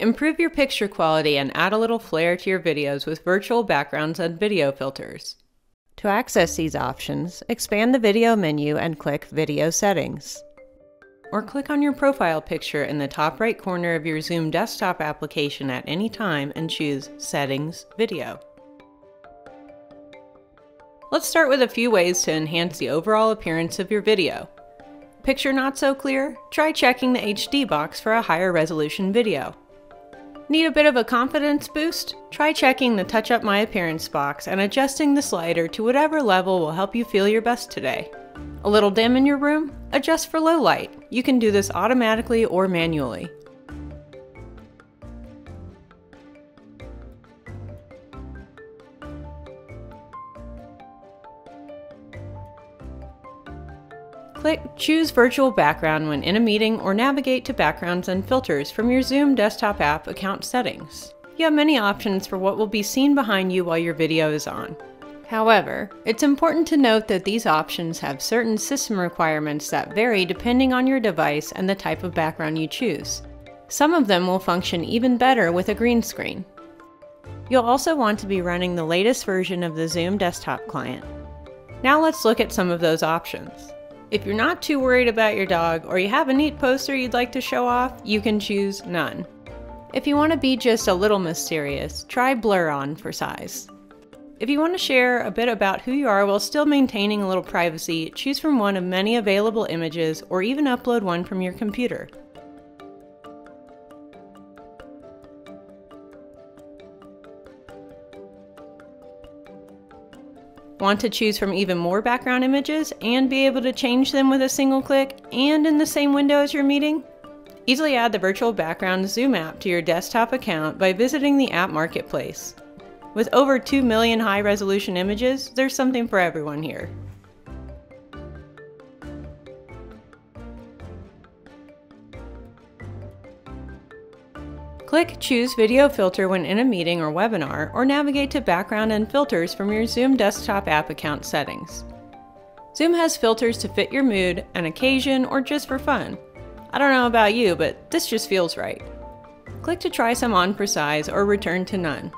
Improve your picture quality and add a little flair to your videos with virtual backgrounds and video filters. To access these options, expand the video menu and click Video Settings. Or click on your profile picture in the top right corner of your Zoom desktop application at any time and choose Settings Video. Let's start with a few ways to enhance the overall appearance of your video. Picture not so clear? Try checking the HD box for a higher resolution video. Need a bit of a confidence boost? Try checking the Touch Up My Appearance box and adjusting the slider to whatever level will help you feel your best today. A little dim in your room? Adjust for low light. You can do this automatically or manually. Click Choose Virtual Background when in a meeting or navigate to Backgrounds and Filters from your Zoom desktop app account settings. You have many options for what will be seen behind you while your video is on. However, it's important to note that these options have certain system requirements that vary depending on your device and the type of background you choose. Some of them will function even better with a green screen. You'll also want to be running the latest version of the Zoom desktop client. Now let's look at some of those options. If you're not too worried about your dog or you have a neat poster you'd like to show off, you can choose none. If you want to be just a little mysterious, try blur on for size. If you want to share a bit about who you are while still maintaining a little privacy, choose from one of many available images or even upload one from your computer. Want to choose from even more background images and be able to change them with a single click and in the same window as your meeting? Easily add the virtual background Zoom app to your desktop account by visiting the app marketplace. With over 2 million high resolution images, there's something for everyone here. Click Choose Video Filter when in a meeting or webinar, or navigate to Background and Filters from your Zoom desktop app account settings. Zoom has filters to fit your mood, an occasion, or just for fun. I don't know about you, but this just feels right. Click to try some on for size or return to none.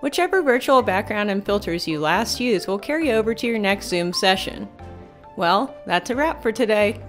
Whichever virtual background and filters you last used will carry over to your next Zoom session. Well, that's a wrap for today.